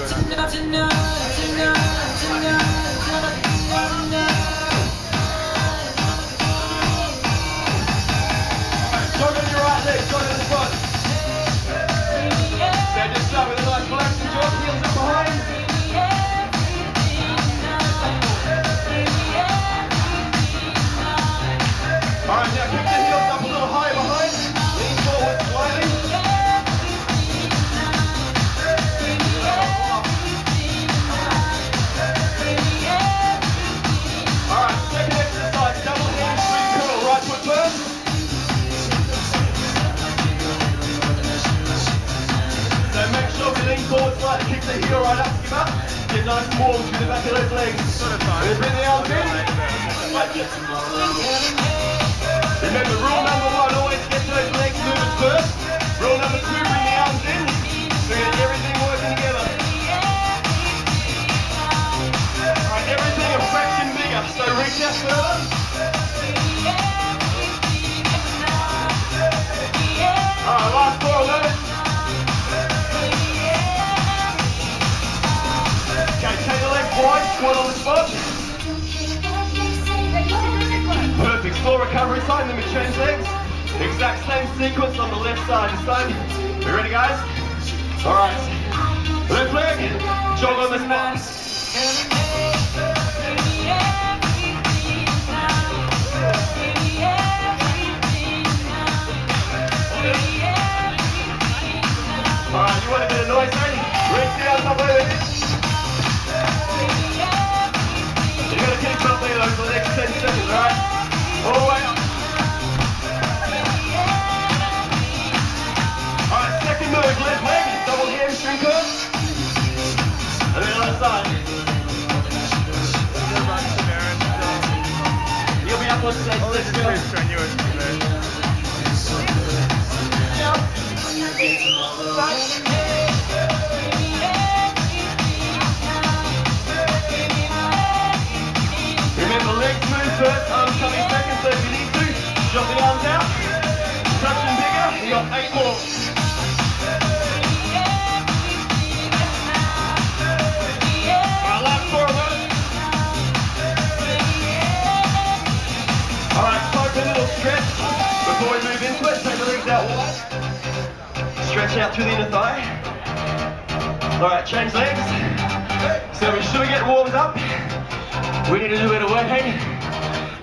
or not. seat, you alright, that's him up. Get nice and warm through the back of those legs. Gonna bring the. Remember rule number one. On the spot. Perfect. Slow recovery side, then we change legs. Exact same sequence on the left side. This time, we ready, guys? All right. Left leg, jog on the spot. All right, you want a bit of noise, eh? Reach down, top of it. Remember, legs move first, arms coming second, so if you need to, drop the arms out. Touching bigger, you got eight more. Stretch before we move into it. Take the legs out wide. Stretch out through the inner thigh. Alright, change legs. So we should get warmed up. We need to do a bit of work, hey?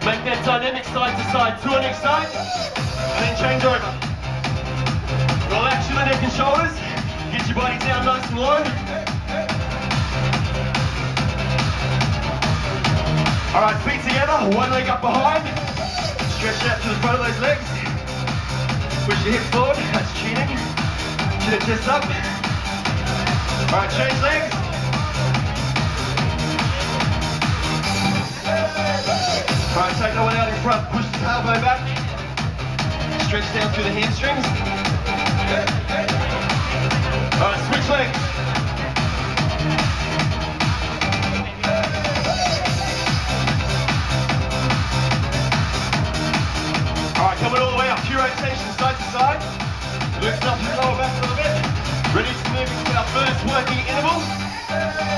Make that dynamic side to side, two on each side, and then change over. Relax your neck and shoulders, get your body down nice and low. All right, feet together, one leg up behind, Hips forward, that's cheating. Chin and chest up. All right, change legs. Alright, take that one out in front, push the tailbone back. Stretch down through the hamstrings. Alright, switch legs. Up your lower back a little bit. Ready to move into our first working interval.